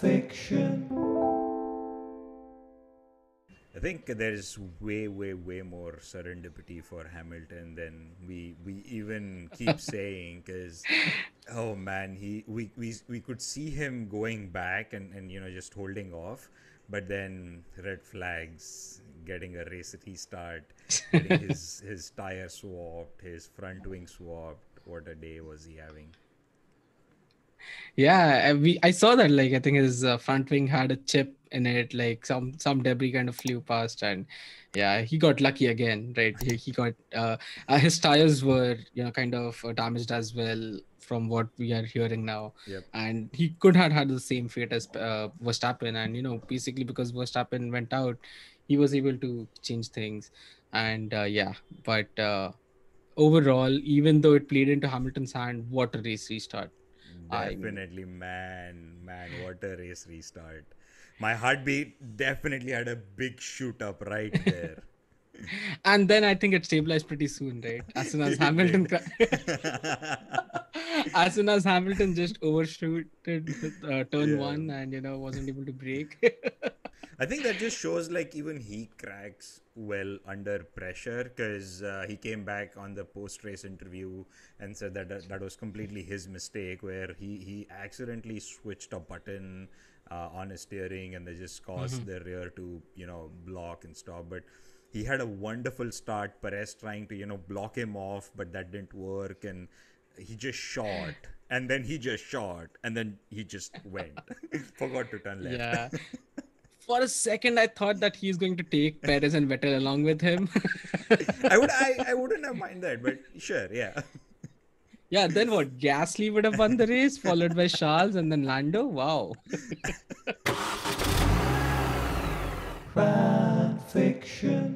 fiction. I think there's way, way, way more serendipity for Hamilton than we we even keep saying. Because, oh man, he we, we we could see him going back and and you know just holding off, but then red flags, getting a race restart, getting his his tire swapped, his front wing swapped. What a day was he having? Yeah, we I saw that. Like I think his uh, front wing had a chip in it. Like some some debris kind of flew past, and yeah, he got lucky again. Right, he, he got uh, uh, his tires were you know kind of uh, damaged as well from what we are hearing now. Yep. And he could have had the same fate as uh, Verstappen, and you know basically because Verstappen went out, he was able to change things, and uh, yeah, but. Uh, Overall, even though it played into Hamilton's hand, what a race restart! I mean- Definitely, man, man, what a race restart. My heartbeat definitely had a big shoot up right there. and then I think it stabilized pretty soon, right? As soon as Hamilton, as soon as Hamilton just overshooted uh, turn Yeah. one and you know wasn't able to brake. I think that just shows like even he cracks well under pressure because uh, he came back on the post race interview and said that, that that was completely his mistake where he, he accidentally switched a button uh, on his steering and they just caused the rear to you know block and stop. But he had a wonderful start. Perez trying to you know block him off but that didn't work and he just shot. And then he just shot and then he just went. Forgot to turn left. Yeah. For a second, I thought that he's going to take Perez and Vettel along with him. I would I, I wouldn't have mind that, but sure, yeah. yeah, then what? Gasly would have won the race, followed by Charles and then Lando. Wow. Fan fiction.